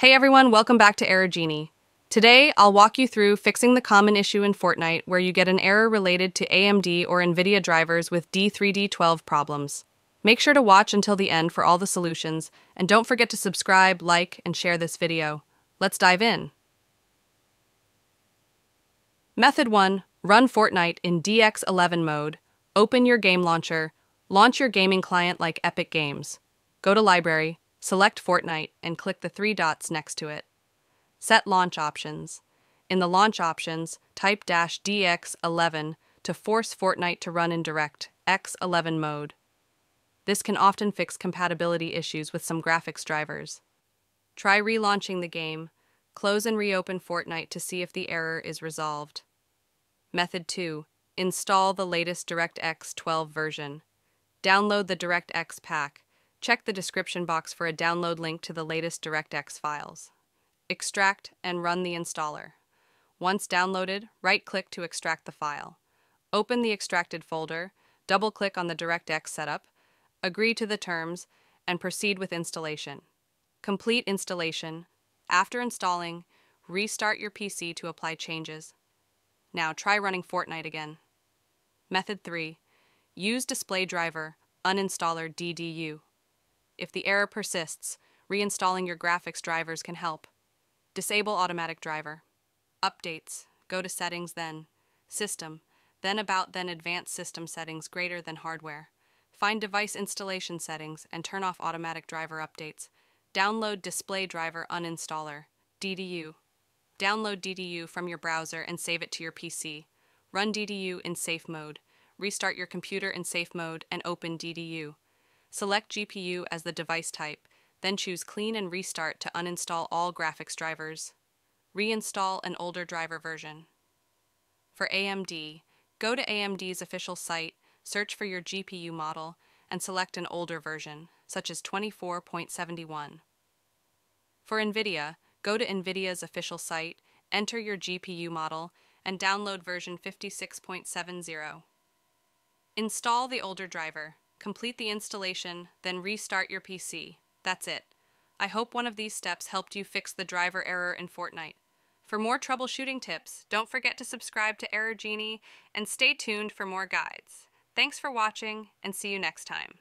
Hey everyone, welcome back to Error Genie. Today, I'll walk you through fixing the common issue in Fortnite where you get an error related to AMD or NVIDIA drivers with D3D12 problems. Make sure to watch until the end for all the solutions, and don't forget to subscribe, like, and share this video. Let's dive in. Method 1. Run Fortnite in DX11 mode. Open your game launcher. Launch your gaming client like Epic Games. Go to Library, select Fortnite, and click the three dots next to it. Set launch options. In the launch options, type dash DX11 to force Fortnite to run in DirectX 11 mode. This can often fix compatibility issues with some graphics drivers. Try relaunching the game. Close and reopen Fortnite to see if the error is resolved. Method 2. Install the latest DirectX 12 version. Download the DirectX pack. Check the description box for a download link to the latest DirectX files. Extract and run the installer. Once downloaded, right-click to extract the file. Open the extracted folder, double-click on the DirectX setup, agree to the terms, and proceed with installation. Complete installation. After installing, restart your PC to apply changes. Now try running Fortnite again. Method 3. Use display driver, uninstaller DDU. If the error persists, reinstalling your graphics drivers can help. Disable automatic driver. Updates. Go to settings then. System. Then about then advanced system settings greater than hardware. Find device installation settings and turn off automatic driver updates. Download display driver uninstaller. DDU. Download DDU from your browser and save it to your PC. Run DDU in safe mode. Restart your computer in safe mode and open DDU. Select GPU as the device type, then choose Clean and Restart to uninstall all graphics drivers. Reinstall an older driver version. For AMD, go to AMD's official site, search for your GPU model, and select an older version, such as 24.71. For NVIDIA, go to NVIDIA's official site, enter your GPU model, and download version 56.70. Install the older driver. Complete the installation, then restart your PC. That's it. I hope one of these steps helped you fix the driver error in Fortnite. For more troubleshooting tips, don't forget to subscribe to Error Genie and stay tuned for more guides. Thanks for watching, and see you next time.